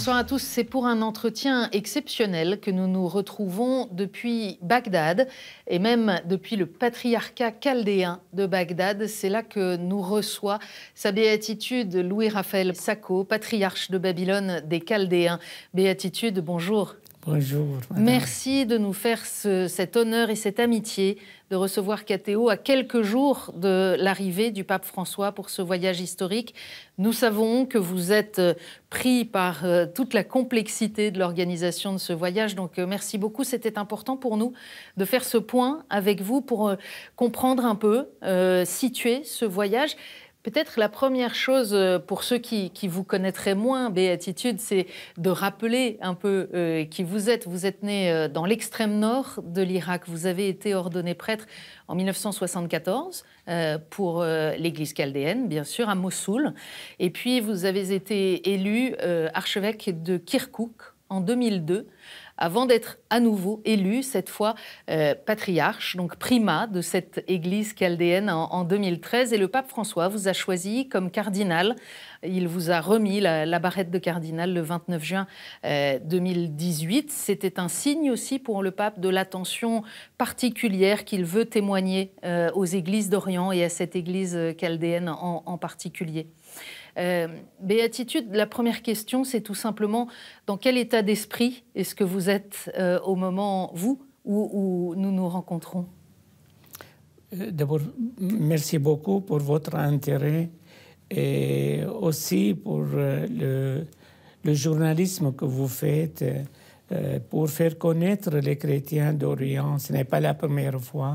Bonsoir à tous. C'est pour un entretien exceptionnel que nous nous retrouvons depuis Bagdad et même depuis le patriarcat chaldéen de Bagdad. C'est là que nous reçoit sa béatitude Louis-Raphaël Sacco, patriarche de Babylone des Chaldéens. Béatitude, bonjour. Bonjour. Merci de nous faire cet honneur et cette amitié de recevoir KTO à quelques jours de l'arrivée du pape François pour ce voyage historique. Nous savons que vous êtes euh, pris par euh, toute la complexité de l'organisation de ce voyage, donc euh, merci beaucoup. C'était important pour nous de faire ce point avec vous pour comprendre un peu, situer ce voyage. Peut-être la première chose euh, pour ceux qui, vous connaîtraient moins, Béatitude, c'est de rappeler un peu euh, qui vous êtes. Vous êtes né euh, dans l'extrême nord de l'Irak. Vous avez été ordonné prêtre en 1974 pour l'Église chaldéenne, bien sûr, à Mossoul. Et puis vous avez été élu archevêque de Kirkouk en 2002 avant d'être à nouveau élu, cette fois euh, patriarche, donc primat de cette église chaldéenne en, 2013. Et le pape François vous a choisi comme cardinal. Il vous a remis la, barrette de cardinal le 29 juin 2018. Euh, C'était un signe aussi pour le pape de l'attention particulière qu'il veut témoigner euh, aux églises d'Orient et à cette église chaldéenne en particulier. Euh, béatitude, la première question, c'est tout simplement dans quel état d'esprit est-ce que vous êtes euh, au moment, vous, où, nous nous rencontrons? Euh, D'abord, merci beaucoup pour votre intérêt et aussi pour le, journalisme que vous faites pour faire connaître les chrétiens d'Orient. Ce n'est pas la première fois,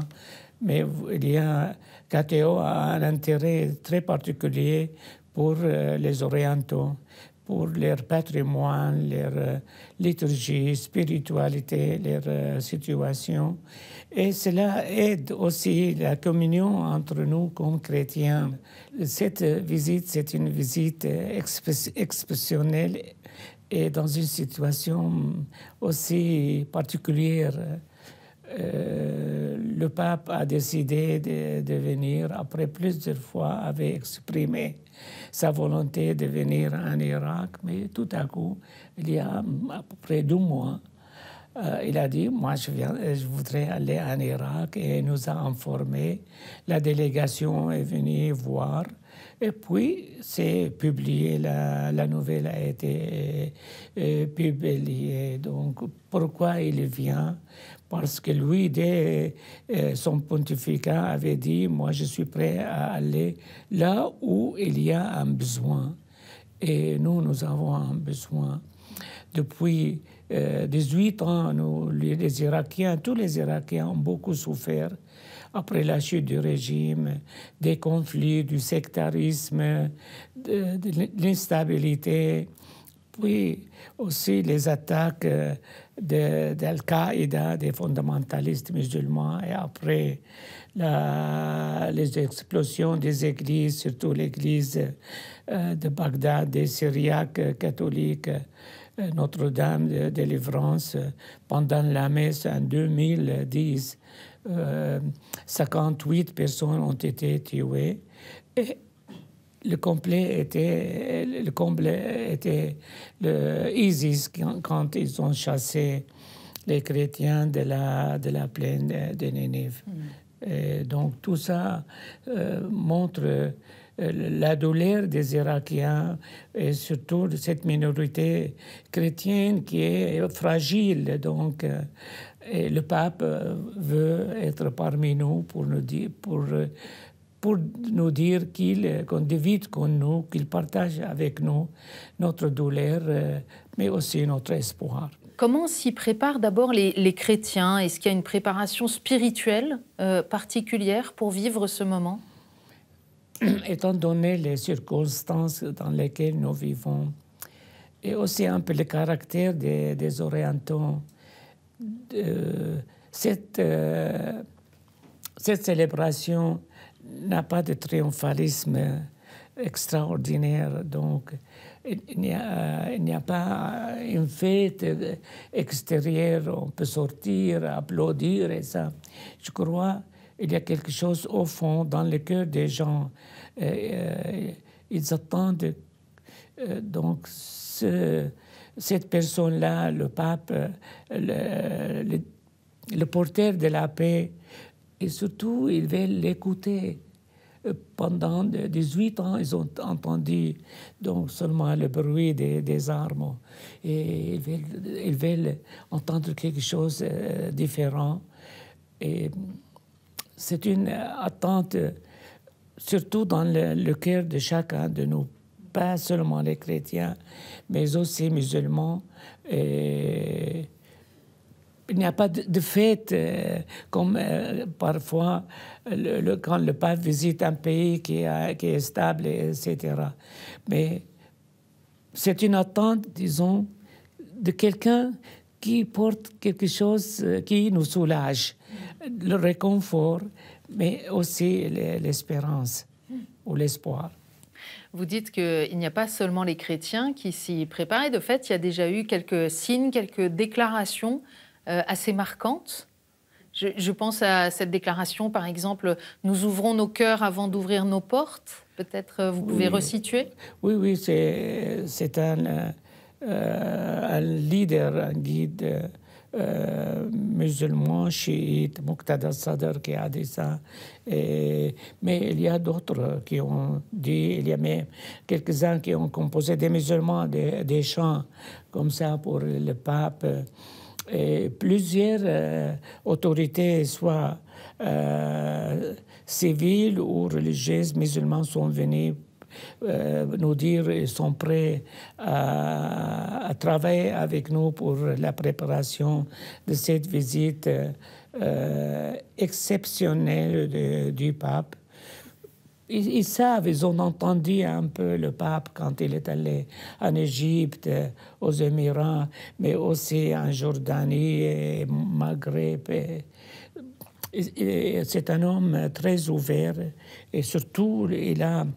mais il y a, KTO a un intérêt très particulier pour euh, les Orientaux, pour leur patrimoine, leur euh, liturgie, spiritualité, leur euh, situation. Et cela aide aussi la communion entre nous comme chrétiens. Cette visite, c'est une visite exceptionnelle et dans une situation aussi particulière. Le pape a décidé de, de, venir après plusieurs fois avait exprimé sa volonté de venir en Irak, mais tout à coup, il y a à peu près deux mois, euh, il a dit, moi je, viens, je voudrais aller en Irak et il nous a informé. La délégation est venue voir. Et puis, c'est publié, la, la, nouvelle a été euh, publiée. Donc, pourquoi il vient? Parce que lui, dès euh, son pontificat, avait dit, moi je suis prêt à aller là où il y a un besoin. Et nous, nous avons un besoin. Depuis 18 euh, ans, les Irakiens, tous les Irakiens ont beaucoup souffert après la chute du régime, des conflits, du sectarisme, de, de l'instabilité, puis aussi les attaques euh, d'Al-Qaïda, des fondamentalistes musulmans, et après les explosions des églises, surtout l'église euh, de Bagdad, des Syriaques catholiques, euh, Notre-Dame de délivrance, pendant la messe en 2010, 58 personnes ont été tuées. Et le complet était le était ISIS quand ils ont chassé les chrétiens de la de la plaine de Nénive. Mm. Donc tout ça euh, montre euh, la douleur des Irakiens et surtout de cette minorité chrétienne qui est fragile. Donc, euh, et le pape veut être parmi nous pour nous dire, qu'il qu'on évite nous, qu'il partage avec nous notre douleur, mais aussi notre espoir. Comment s'y préparent d'abord les, chrétiens? Est-ce qu'il y a une préparation spirituelle euh, particulière pour vivre ce moment? Étant donné les circonstances dans lesquelles nous vivons, et aussi un peu le caractère des, des Orientaux, cette, euh, cette célébration n'a pas de triomphalisme extraordinaire. Donc, il n'y a, pas une fête extérieure, on peut sortir, applaudir et ça. Je crois qu'il y a quelque chose au fond, dans le cœur des gens. Euh, ils attendent euh, donc ce, cette personne-là, le pape, le, le, porteur de la paix, et surtout, ils veulent l'écouter. Pendant 18 ans, ils ont entendu donc seulement le bruit des, armes et ils veulent, entendre quelque chose de différent. Et c'est une attente, surtout dans le, cœur de chacun de nous pas seulement les chrétiens, mais aussi musulmans. Et il n'y a pas de, fête euh, comme euh, parfois le, quand le pape visite un pays qui, qui est stable, etc. Mais c'est une attente, disons, de quelqu'un qui porte quelque chose euh, qui nous soulage, le réconfort, mais aussi l'espérance ou l'espoir. Vous dites qu'il n'y a pas seulement les chrétiens qui s'y préparent. de fait, il y a déjà eu quelques signes, quelques déclarations euh, assez marquantes. Je, pense à cette déclaration, par exemple, nous ouvrons nos cœurs avant d'ouvrir nos portes. Peut-être euh, vous pouvez resituer Oui, oui, c'est un, euh, un, leader, un guide euh, musulmans, chiites, Muqtada Sadr qui a dit ça. mais il y a d'autres qui ont dit, il y a même quelques-uns qui ont composé des musulmans, des, chants comme ça pour le pape. Et plusieurs euh, autorités, soit euh, civiles ou religieuses, musulmanes, sont venues euh, nous dire qu'ils sont prêts à, travailler avec nous pour la préparation de cette visite euh, exceptionnelle du pape. Ils, savent, ils ont entendu un peu le pape quand il est allé en Égypte, aux Émirats, mais aussi en Jordanie et Maghreb. C'est un homme très ouvert et surtout, il a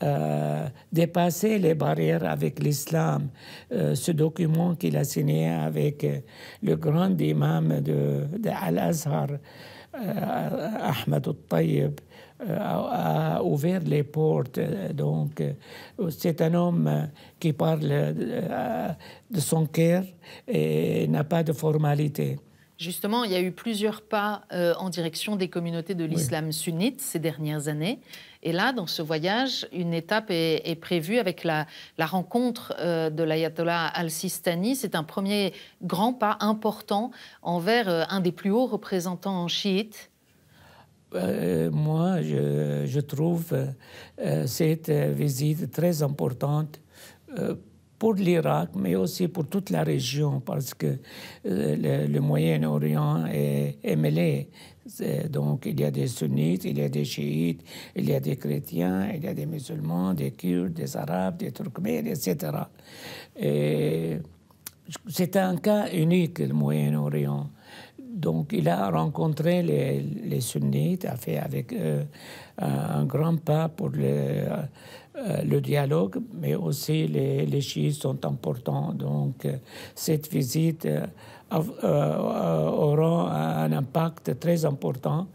euh, dépasser les barrières avec l'islam. Euh, ce document qu'il a signé avec euh, le grand imam de, de Al-Azhar, Ahmed al-Tayyib, a, ouvert les portes. Donc, c'est un homme qui parle de son cœur et n'a pas de formalité. Justement, il y a eu plusieurs pas en direction des communautés de l'islam sunnite ces dernières années. Et là, dans ce voyage, une étape est, prévue avec la, rencontre euh, de l'ayatollah al-Sistani. C'est un premier grand pas important envers euh, un des plus hauts représentants chiites. Euh, moi, je, trouve cette visite très importante pour l'Irak, mais aussi pour toute la région, parce que le, Moyen-Orient est, mêlé donc il y a des sunnites, il y a des chiites, il y a des chrétiens, il y a des musulmans, des kurdes, des arabes, des turkmènes, etc. c'est un cas unique, le Moyen-Orient. Donc il a rencontré les, sunnites, a fait avec eux un, grand pas pour le, euh, dialogue, mais aussi les, chiites sont importants. Donc cette visite euh, euh, auront un impact très important.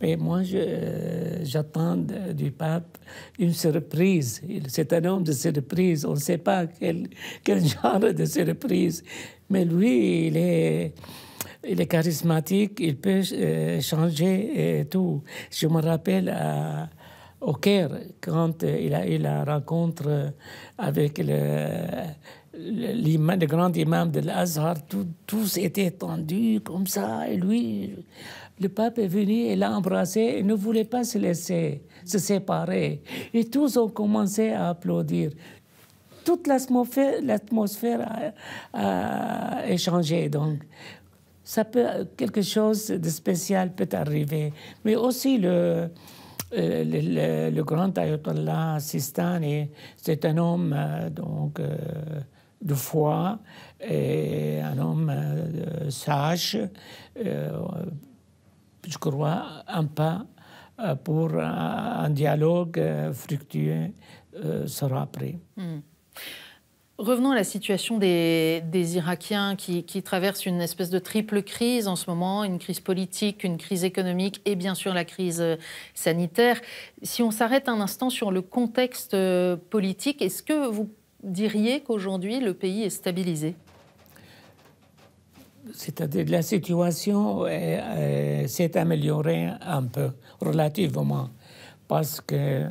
Mais moi, j'attends du pape une surprise. C'est un homme de surprise. On ne sait pas quel, quel, genre de surprise. Mais lui, il est, il est charismatique, il peut euh, changer tout. Je me rappelle à, au Caire, quand il a eu la rencontre avec le, le grand imam de l'Azhar, tous étaient tendus comme ça. Et lui, le pape est venu et l'a embrassé et ne voulait pas se laisser se séparer. Et tous ont commencé à applaudir. Toute l'atmosphère a, a, changé. Donc, ça peut, quelque chose de spécial peut arriver. Mais aussi le, euh, le, grand ayatollah Sistani, c'est un homme euh, donc euh, de foi et un homme euh, sage, euh, je crois, un pas euh, pour un, dialogue fructueux sera pris. Hmm. Revenons à la situation des, Irakiens qui, traversent une espèce de triple crise en ce moment, une crise politique, une crise économique et bien sûr la crise sanitaire. Si on s'arrête un instant sur le contexte politique, est-ce que vous diriez qu'aujourd'hui le pays est stabilisé? C'est-à-dire la situation s'est améliorée un peu, relativement, parce que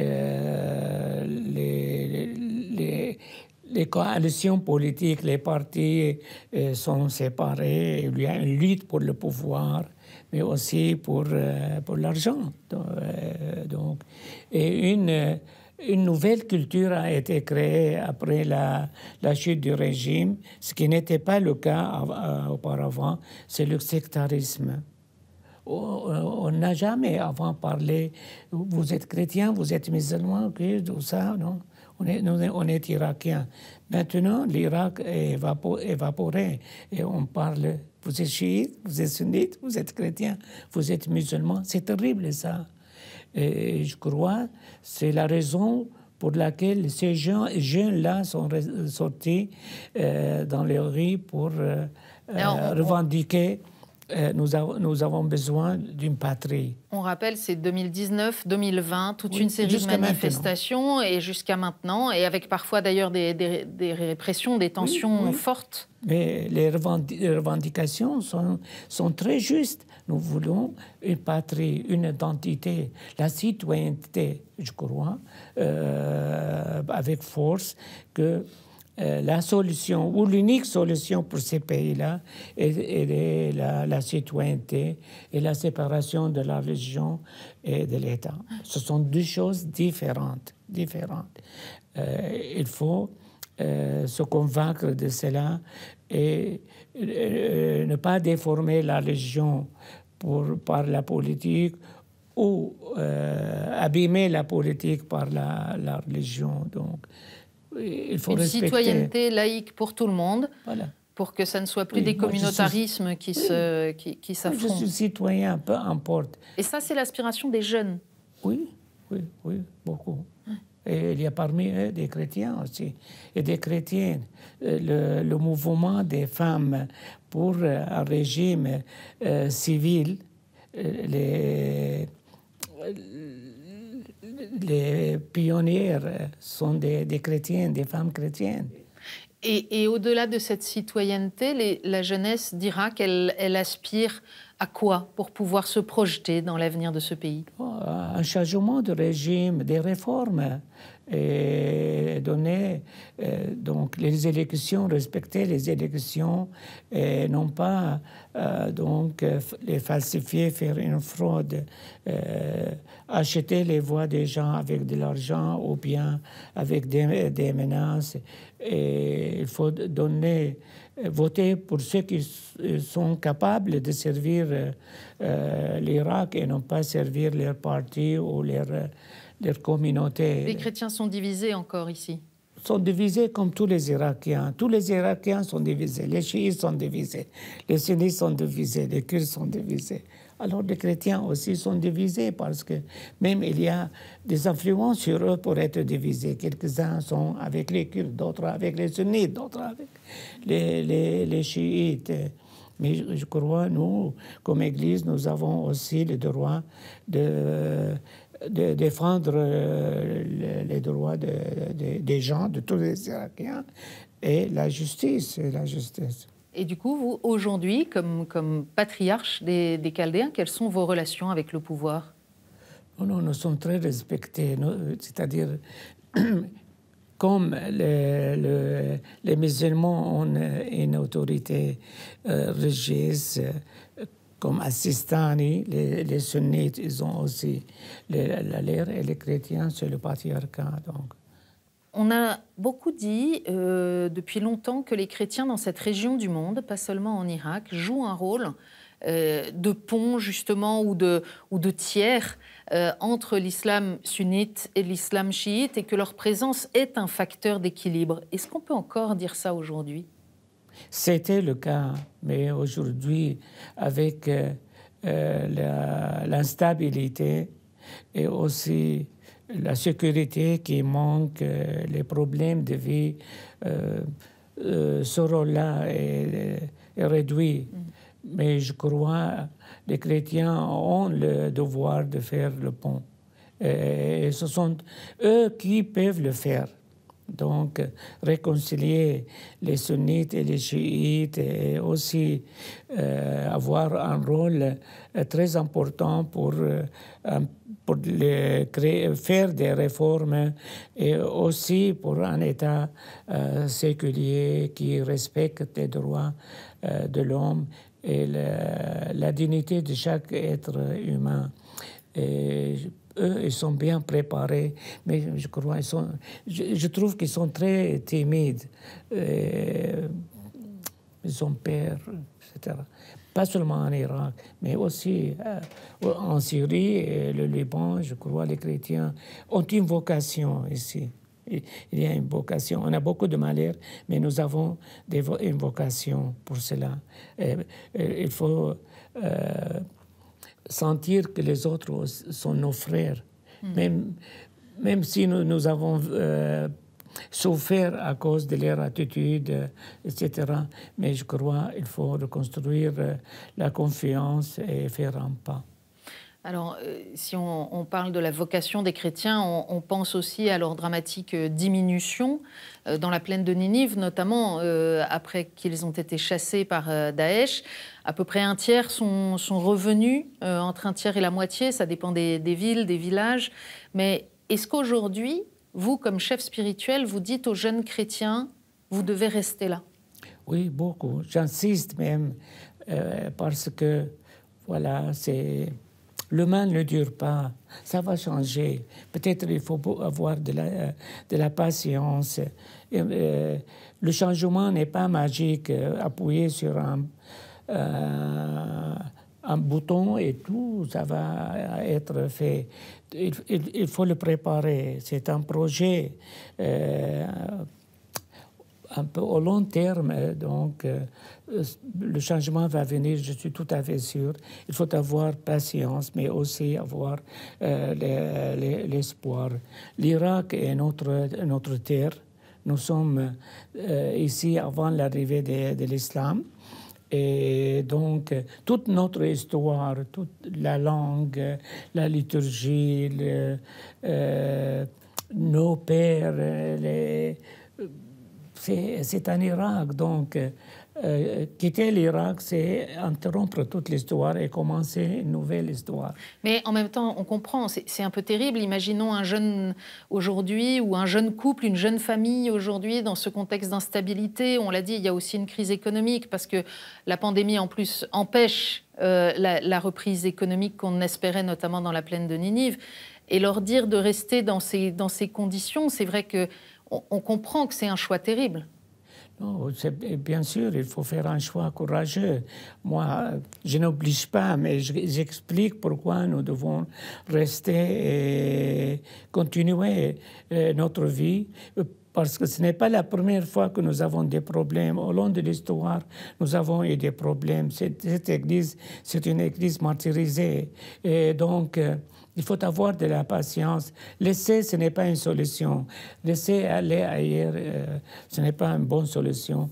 euh, les, les, coalitions politiques, les partis euh, sont séparés, il y a une lutte pour le pouvoir mais aussi pour, euh, pour l'argent. Donc, et une, une nouvelle culture a été créée après la, la chute du régime, ce qui n'était pas le cas auparavant, c'est le sectarisme. On n'a jamais avant parlé, vous êtes chrétien, vous êtes musulman, tout ça, non? On est, on est irakien. Maintenant, l'Irak est évaporé et on parle, vous êtes chiite, vous êtes sunnite, vous êtes chrétien, vous êtes musulman. C'est terrible ça. Et je crois c'est la raison pour laquelle ces jeunes-là sont sortis euh, dans les rues pour euh, euh, revendiquer euh, nous, nous, avons besoin d'une patrie. On rappelle, c'est 2019, 2020, toute une série de manifestations et jusqu'à maintenant, et avec parfois d'ailleurs des, des, répressions, des tensions fortes. Mais les, revendications sont, sont, très justes. Nous voulons une patrie, une identité, la citoyenneté, je crois, euh, avec force que euh, la solution ou l'unique solution pour ces pays-là est, la, citoyenneté et la séparation de la religion et de l'État. Ce sont deux choses différentes. différentes. Euh, il faut euh, se convaincre de cela et ne pas déformer la religion par la politique ou abîmer la politique par la, la religion. Donc, il faut Une citoyenneté laïque pour tout le monde. Pour que ça ne soit plus des communautarismes qui se qui, qui s'affrontent. Je suis citoyen, peu importe. Et ça, c'est l'aspiration des jeunes. Oui, oui, oui, beaucoup. Et il y a parmi eux des chrétiens aussi, et des chrétiennes. Euh, le, mouvement des femmes pour un régime euh, civil, euh, les, les pionnières sont des, chrétiennes, des femmes chrétiennes. Et, au-delà de cette citoyenneté, la jeunesse dira qu'elle elle aspire à quoi pour pouvoir se projeter dans l'avenir de ce pays? Oh, Un changement de régime, des réformes et donner euh, donc les élections, respecter les élections et non pas euh, donc les falsifier, faire une fraude, euh, acheter les voix des gens avec de l'argent ou bien avec des, des, menaces. Et il faut donner, voter pour ceux qui sont capables de servir l'Irak et non pas servir leur parti ou leur leur communauté. Les chrétiens sont divisés encore ici sont divisés comme tous les Irakiens. Tous les Irakiens sont divisés. Les chiites sont divisés. Les sunnites sont divisés. Les kurdes sont divisés. Alors les chrétiens aussi sont divisés parce que même il y a des influences sur eux pour être divisés. Quelques-uns sont avec les Kurdes, d'autres avec les sunnites, d'autres avec les, chiites. Mais je crois, nous, comme Église, nous avons aussi le droit de de défendre euh, les droits des gens, de tous les Irakiens, et la justice, et la justice. Et du coup, vous, aujourd'hui, comme, patriarche des, Chaldéens, quelles sont vos relations avec le pouvoir? Non, nous sommes très respectés. C'est-à-dire, comme les, les, musulmans ont une autorité euh, religieuse, comme Assistani, les, les, sunnites, ils ont aussi l'air, et les chrétiens, c'est le patriarcat. Donc. On a beaucoup dit euh, depuis longtemps que les chrétiens dans cette région du monde, pas seulement en Irak, jouent un rôle euh, de pont justement ou de, tiers euh, entre l'islam sunnite et l'islam chiite et que leur présence est un facteur d'équilibre. Est-ce qu'on peut encore dire ça aujourd'hui? C'était le cas, mais aujourd'hui, avec l'instabilité et aussi la sécurité qui manque, euh, les problèmes de vie, ce rôle-là est, réduit. Mm. Mais je crois les chrétiens ont le devoir de faire le pont. Et ce sont eux qui peuvent le faire. Donc, réconcilier les sunnites et les chiites et aussi euh, avoir un rôle euh, très important pour, euh, pour créer, faire des réformes et aussi pour un État séculier qui respecte les droits de l'homme et la, la, dignité de chaque être humain. Et eux, ils sont bien préparés, mais je crois, ils sont, je, trouve qu'ils sont très timides. Euh, ils ont peur, etc. Pas seulement en Irak, mais aussi euh, en Syrie et le Liban, je crois, les chrétiens ont une vocation ici. Il y a une vocation. On a beaucoup de malheur, mais nous avons des une vocation pour cela. il faut sentir que les autres sont nos frères. Hmm. Même, même si nous, nous avons euh, souffert à cause de leur attitude, etc. Mais je crois qu'il faut reconstruire euh, la confiance et faire un pas. Alors, euh, si on, parle de la vocation des chrétiens, on, pense aussi à leur dramatique euh, diminution euh, dans la plaine de Ninive, notamment après qu'ils ont été chassés par Daesh. À peu près un tiers sont, revenus, entre un tiers et la moitié, ça dépend des, des villes, des villages. Mais est-ce qu'aujourd'hui, vous, comme chef spirituel, vous dites aux jeunes chrétiens, vous devez rester là? Oui, beaucoup. J'insiste même, parce que, voilà, c'est le mal ne dure pas, ça va changer. Peut-être il faut avoir de la, de la patience. Euh, le changement n'est pas magique, euh, appuyer sur un, euh, un bouton et tout, ça va être fait. Il, faut le préparer. C'est un projet un peu au long terme. Donc, euh, le changement va venir, je suis tout à fait sûr. Il faut avoir patience, mais aussi avoir euh, l'espoir. L'Irak est notre, notre terre. Nous sommes euh, ici avant l'arrivée de, de l'islam. Et donc, toute notre histoire, toute la langue, la liturgie, nos pères, les, c'est un Irak. Donc, euh, quitter l'Irak, c'est interrompre toute l'histoire et commencer une nouvelle histoire. Mais en même temps, on comprend, c'est un peu terrible. Imaginons un jeune aujourd'hui ou un jeune couple, une jeune famille aujourd'hui dans ce contexte d'instabilité. On l'a dit, il y a aussi une crise économique parce que la pandémie en plus empêche euh, la, reprise économique qu'on espérait notamment dans la plaine de Ninive. Et leur dire de rester dans ces, dans ces conditions, c'est vrai que on, comprend que c'est un choix terrible. Non, bien sûr, il faut faire un choix courageux. Moi, je n'oblige pas, mais j'explique pourquoi nous devons rester et continuer euh, notre vie. Parce que ce n'est pas la première fois que nous avons des problèmes. Au long de l'histoire, nous avons eu des problèmes. Cette, cette église, c'est une église martyrisée. Et donc, euh, il faut avoir de la patience. Laisser, ce n'est pas une solution. Laisser aller ailleurs, euh, ce n'est pas une bonne solution.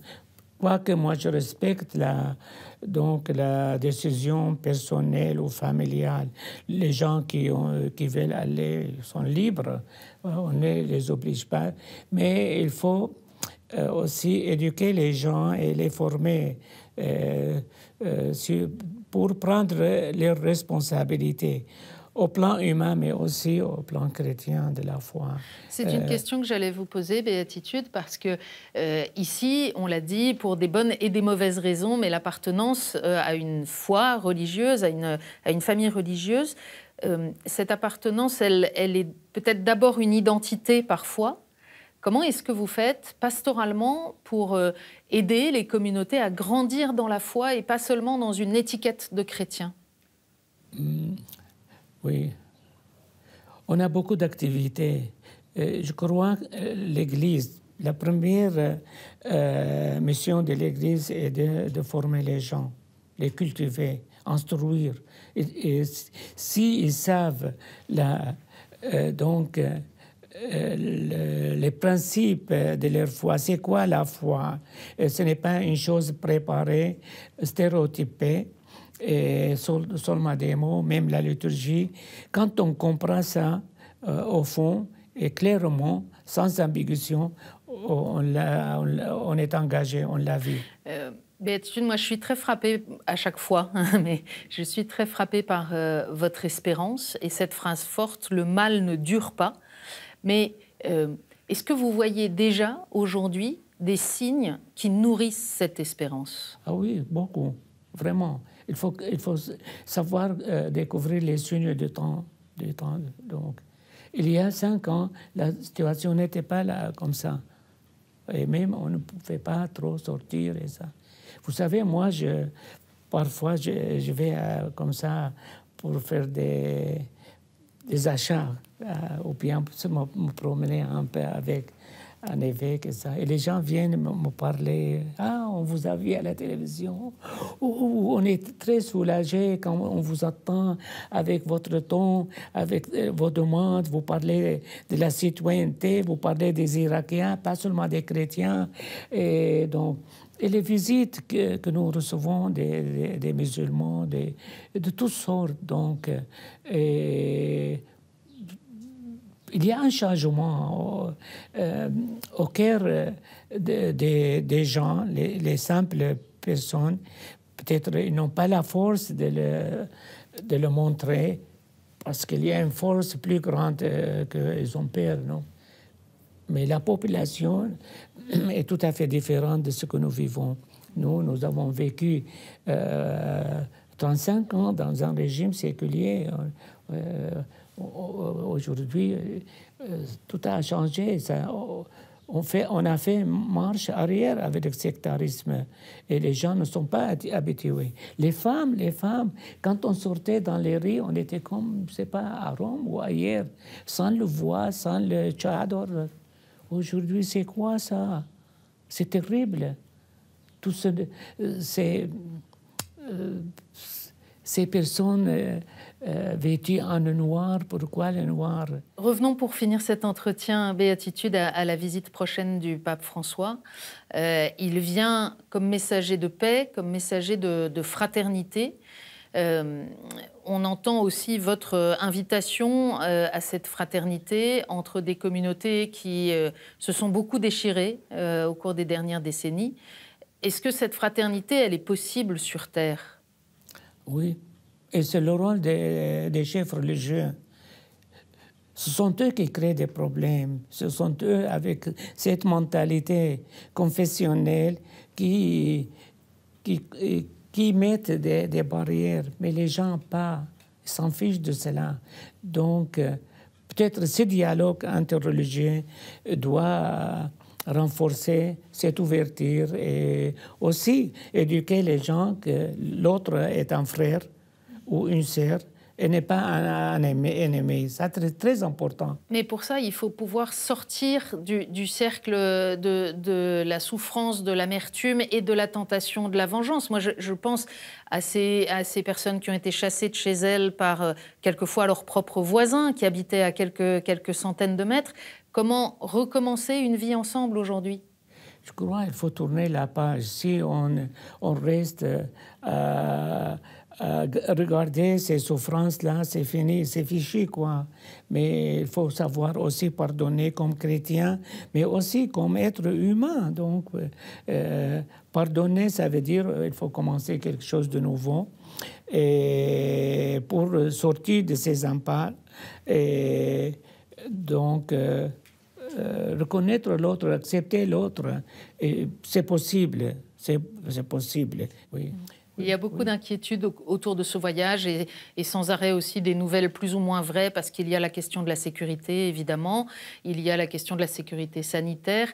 Quoique moi, je respecte la, donc, la décision personnelle ou familiale. Les gens qui, ont, qui veulent aller sont libres. On ne les oblige pas. Mais il faut euh, aussi éduquer les gens et les former euh, pour prendre leurs responsabilités au plan humain, mais aussi au plan chrétien de la foi. C'est une euh, question que j'allais vous poser, Béatitude, parce que euh, ici, on l'a dit, pour des bonnes et des mauvaises raisons, mais l'appartenance euh, à une foi religieuse, à une, à une famille religieuse, cette appartenance, elle, elle est peut-être d'abord une identité parfois. Comment est-ce que vous faites pastoralement pour aider les communautés à grandir dans la foi et pas seulement dans une étiquette de chrétien? Hmm. Oui. On a beaucoup d'activités. Euh, je crois que euh, l'Église, la première euh, mission de l'Église est de, former les gens, les cultiver, instruire. Et, s'ils savent donc, les principes de leur foi, c'est quoi la foi? Ce n'est pas une chose préparée, stéréotypée, et seulement des mots, même la liturgie, quand on comprend ça euh, au fond et clairement, sans ambiguïté, on, on, est engagé, on l'a vu. Euh, Béatitude, moi je suis très frappée à chaque fois, mais je suis très frappée par euh, votre espérance et cette phrase forte, le mal ne dure pas. Mais euh, est-ce que vous voyez déjà aujourd'hui des signes qui nourrissent cette espérance? Ah oui, beaucoup, vraiment. Il faut, il faut savoir euh, découvrir les signes du temps, du temps. Donc, il y a cinq ans, la situation n'était pas là comme ça. Et même, on ne pouvait pas trop sortir et ça. Vous savez, moi, je, parfois, je, vais euh, comme ça pour faire des, des achats, euh, ou bien me, me promener un peu avec un évêque et ça. Et les gens viennent me parler. Ah, on vous a vu à la télévision. Ou, on est très soulagé quand on vous attend avec votre ton, avec euh, vos demandes. Vous parlez de la citoyenneté, vous parlez des Irakiens, pas seulement des chrétiens. Et donc, et les visites que, que nous recevons des, des, musulmans, des, de toutes sortes, donc, il y a un changement au, euh, cœur euh, des gens, les, simples personnes. Peut-être ils n'ont pas la force de le, montrer parce qu'il y a une force plus grande euh, qu'ils ont peur, non? Mais la population est tout à fait différente de ce que nous vivons. Nous, nous avons vécu 35 ans dans un régime séculier. Aujourd'hui, euh, tout a changé. Ça, on, fait, on a fait marche arrière avec le sectarisme et les gens ne sont pas habitués. Les femmes, les femmes, quand on sortait dans les rues, on était comme, je sais pas, à Rome ou ailleurs, sans le voix, sans le tchador. Aujourd'hui, c'est quoi ça? C'est terrible. Tout euh, c'est, euh, ces personnes euh, en noir. Pourquoi le noir? Revenons pour finir cet entretien, Béatitude, à, la visite prochaine du pape François. Euh, il vient comme messager de paix, comme messager de, fraternité. on entend aussi votre invitation à cette fraternité entre des communautés qui se sont beaucoup déchirées au cours des dernières décennies. Est-ce que cette fraternité, elle est possible sur Terre? Oui, et c'est le rôle des, chefs religieux. Ce sont eux qui créent des problèmes. Ce sont eux avec cette mentalité confessionnelle qui, qui, qui mettent des, des, barrières. Mais les gens pas, s'en fichent de cela. Donc, peut-être ce dialogue interreligieux doit renforcer cette ouverture et aussi éduquer les gens que l'autre est un frère ou une sœur et n'est pas un, ennemi. C'est très, très, important. Mais pour ça, il faut pouvoir sortir du, cercle de, de, la souffrance, de l'amertume et de la tentation de la vengeance. Moi, je, pense à ces, à ces, personnes qui ont été chassées de chez elles par euh, quelquefois leurs propres voisins qui habitaient à quelques, quelques centaines de mètres. Comment recommencer une vie ensemble aujourd'hui? Je crois qu'il faut tourner la page. Si on, on reste euh, à regarder ces souffrances-là, c'est fini, c'est fichu, quoi. Mais il faut savoir aussi pardonner comme chrétien, mais aussi comme être humain. Donc, euh, pardonner, ça veut dire qu'il faut commencer quelque chose de nouveau. Et pour sortir de ces impasses, et donc, euh, euh, reconnaître l'autre, accepter l'autre, c'est possible, c'est possible, oui. Il y a beaucoup d'inquiétudes autour de ce voyage et, sans arrêt aussi des nouvelles plus ou moins vraies parce qu'il y a la question de la sécurité, évidemment, il y a la question de la sécurité sanitaire.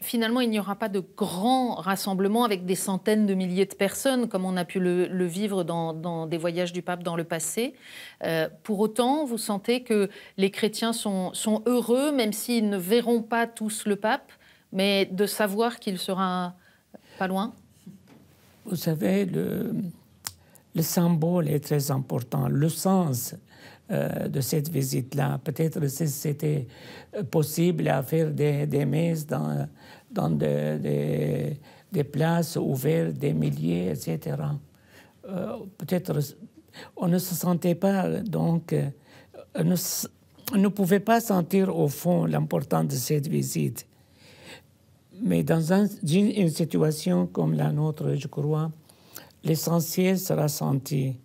Finalement, il n'y aura pas de grands rassemblements avec des centaines de milliers de personnes comme on a pu le, vivre dans, des voyages du pape dans le passé. Euh, pour autant, vous sentez que les chrétiens sont, sont heureux, même s'ils ne verront pas tous le pape, mais de savoir qu'il sera pas loin vous savez, le, le symbole est très important, le sens euh, de cette visite-là. Peut-être si c'était possible à faire des, des messes dans, des, places ouvertes, des milliers, etc. Euh, peut-être on ne se sentait pas, donc, euh, on ne, on ne pouvait pas sentir au fond l'importance de cette visite. Mais dans une situation comme la nôtre, je crois, l'essentiel sera senti.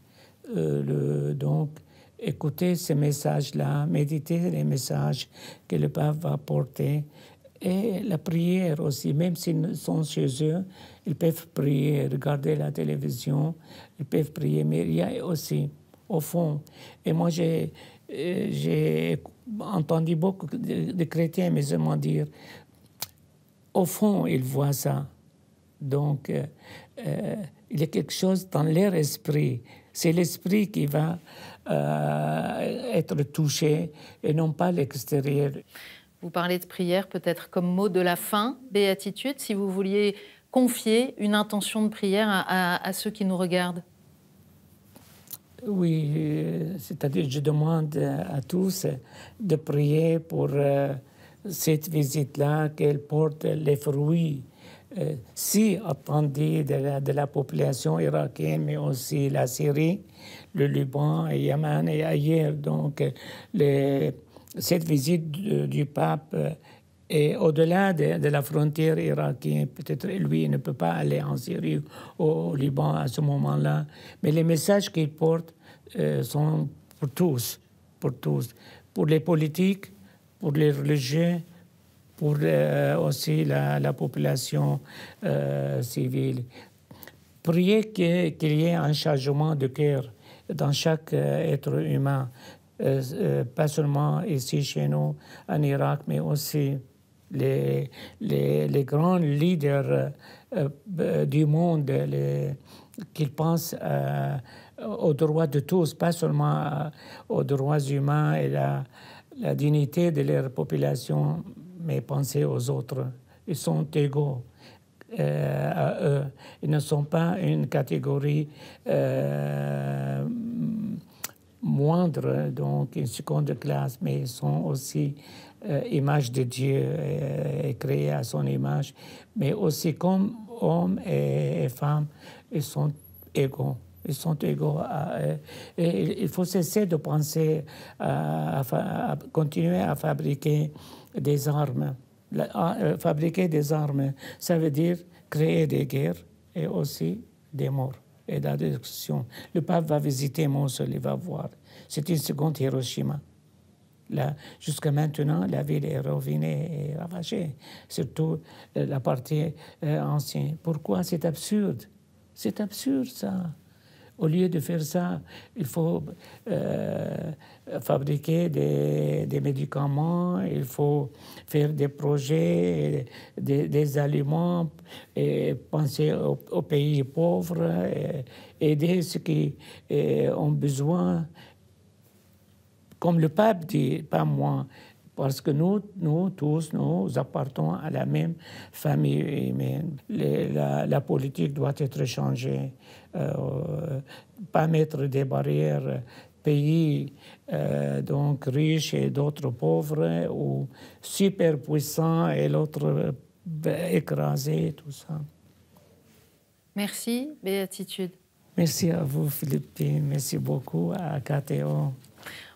Euh, donc, écouter ces messages-là, méditer les messages que le pape va porter et la prière aussi, même s'ils sont chez eux, ils peuvent prier, regarder la télévision, ils peuvent prier, mais il y a aussi, au fond, et moi j'ai, euh, entendu beaucoup de, chrétiens musulmans dire, au fond, ils voient ça. Donc, euh, euh, il y a quelque chose dans leur esprit. C'est l'esprit qui va être touché et non pas l'extérieur. Vous parlez de prière peut-être comme mot de la fin, béatitude, si vous vouliez confier une intention de prière à, ceux qui nous regardent. Oui, euh, c'est-à-dire je demande à tous de prier pour euh, cette visite-là, qu'elle porte les fruits euh, si attendus de la, population irakienne, mais aussi la Syrie, le Liban, et Yémen et ailleurs. Donc, cette visite du, pape est au-delà de, la frontière irakienne. Peut-être lui ne peut pas aller en Syrie ou au Liban à ce moment-là, mais les messages qu'il porte euh, sont pour tous, pour tous, pour les politiques, pour les religieux, pour euh, aussi la, population euh, civile. Priez qu'il y ait un changement de cœur dans chaque être humain. Euh, euh, pas seulement ici chez nous en Irak, mais aussi les, les, grands leaders euh, du monde, qu'ils pensent aux droits de tous, pas seulement aux droits humains et la, la dignité de leur population, mais penser aux autres. Ils sont égaux. à eux. Ils ne sont pas une catégorie moindre, donc une seconde classe, mais ils sont aussi euh, image de Dieu euh, et, créés à son image, mais aussi comme hommes et, femmes, ils sont égaux. Ils sont égaux. il faut cesser de penser à, continuer à fabriquer des armes. Euh, fabriquer des armes, ça veut dire créer des guerres et aussi des morts et la destruction. Le pape va visiter Mosul, il va voir. C'est une seconde Hiroshima. Jusqu'à maintenant, la ville est revenue et ravagée, surtout la partie euh, ancienne. Pourquoi? C'est absurde. C'est absurde, ça. Au lieu de faire ça, il faut euh, fabriquer des, médicaments, il faut faire des projets, des, aliments, et penser aux, pays pauvres, aider ceux qui ont besoin. Comme le pape dit, pas moi, parce que nous, nous tous, nous appartenons à la même famille humaine. la, politique doit être changée. Euh, pas mettre des barrières pays euh, donc riches et d'autres pauvres ou super puissants et l'autre écrasé, tout ça. Merci, Béatitude. Merci à vous, Philippine. Merci beaucoup à KTO.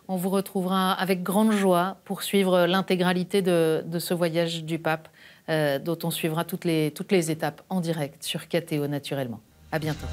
On vous retrouvera avec grande joie pour suivre l'intégralité de, ce voyage du pape, euh, dont on suivra toutes les, toutes les étapes en direct sur KTO naturellement. À bientôt.